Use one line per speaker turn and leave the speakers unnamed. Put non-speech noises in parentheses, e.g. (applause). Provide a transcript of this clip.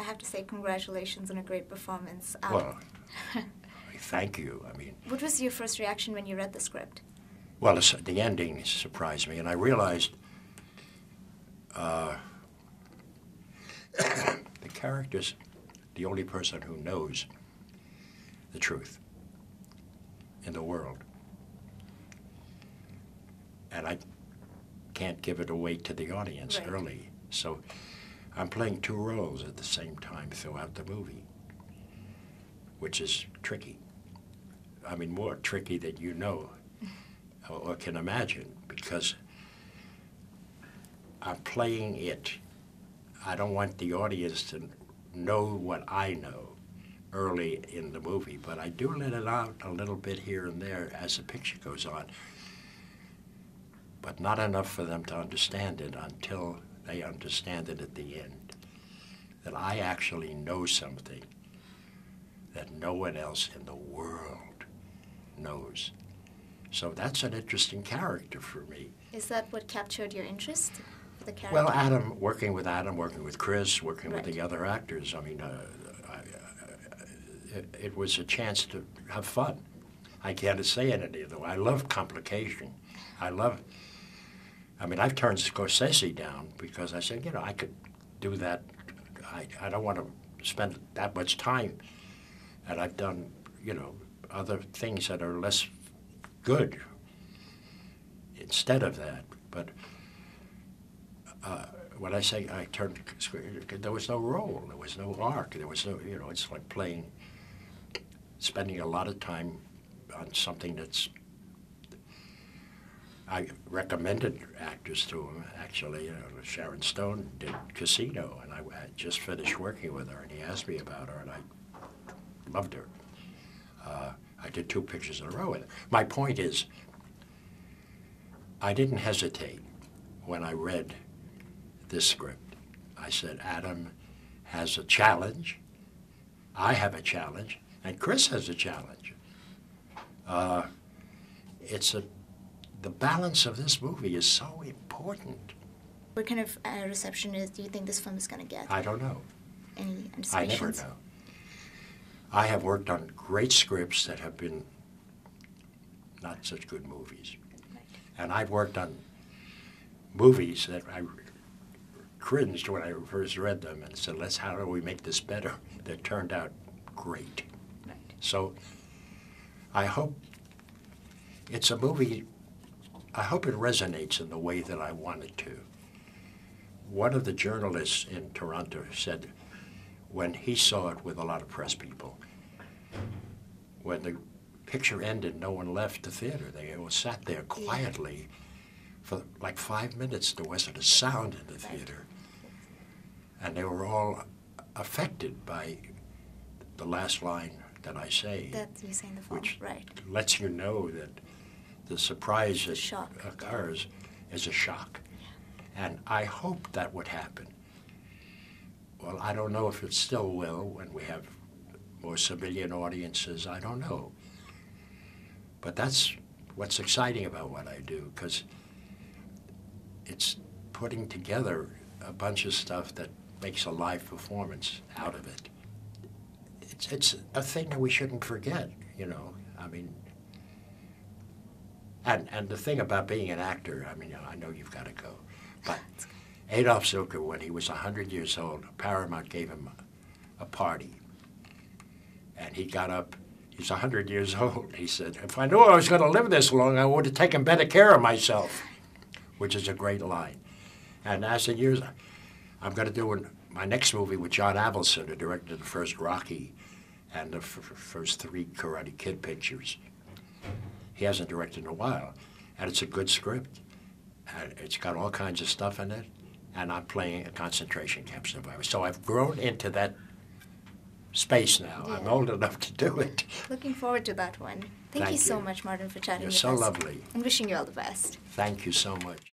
I have to say congratulations on a great performance. Um,
Well, (laughs) thank you. I mean,
what was your first reaction when you read the script?
well, the, ending surprised me, and I realized uh, (coughs) the character's the only person who knows the truth in the world. And I can't give it away to the audience
Right.
early. So I'm playing two roles at the same time throughout the movie, which is tricky. I mean, more tricky than you know or, or can imagine because I'm playing it. I don't want the audience to know what I know early in the movie, but I do let it out a little bit here and there as the picture goes on. But not enough for them to understand it until they understand it at the end. That I actually know something that no one else in the world knows. So that's an interesting character for me.
Is that what captured your interest the character?
Well, Adam, working with Adam, working with Chris, working with the other actors, I mean, uh, I, uh, it, it was a chance to have fun. I can't say it any other way. I love complication. I love, I mean, I've turned Scorsese down because I said, you know, I could do that. I, I don't want to spend that much time. And I've done, you know, other things that are less good instead of that. But uh, when I say I turned, there was no role, there was no arc, there was no, you know, it's like playing, spending a lot of time on something that's. I recommended actors to him, actually. You know, Sharon Stone did Casino, and I had just finished working with her, and he asked me about her, and I loved her. Uh, I did two pictures in a row with her. My point is, I didn't hesitate when I read this script. I said, Adam has a challenge. I have a challenge, and Chris has a challenge. Uh, it's a the balance of this movie is so important.
what kind of uh, reception is, do you think this film is going to get?
I don't know.
Any
I never know. I have worked on great scripts that have been not such good movies. And I've worked on movies that I cringed when I first read them and said, let's, how do we make this better? (laughs) That turned out great.
Right.
So I hope it's a movie, I hope it resonates in the way that I want it to. One of the journalists in Toronto said, when he saw it with a lot of press people, when the picture ended, no one left the theater. They all sat there quietly for like five minutes. There wasn't a sound in the theater. And they were all affected by the last line that I say,
That you say in the film,
which
right?
lets you know that the surprise that
Shock.
occurs is a shock. And I hope that would happen. Well, I don't know if it still will when we have more civilian audiences. I don't know. But that's what's exciting about what I do because it's putting together a bunch of stuff that makes a live performance out of it. It's, it's a thing that we shouldn't forget, you know. I mean, and, and the thing about being an actor, I mean, I know you've got to go, but (laughs) Adolf Zukor, when he was 100 years old, Paramount gave him a party. And he got up, he's 100 years (laughs) old. He said, If I knew I was going to live this long, I would have taken better care of myself, which is a great line. And as the years, I'm going to do an, my next movie with John Avildsen, who directed the first Rocky and the first three Karate Kid pictures. He hasn't directed in a while. And it's a good script. And it's got all kinds of stuff in it. And I'm playing a concentration camp survivor. So I've grown into that space now. I'm old enough to do it.
Looking forward to that one. Thank,
Thank
you so much, Martin, for chatting with
You're
with
so
us.
lovely.
And wishing you all the best.
Thank you so much.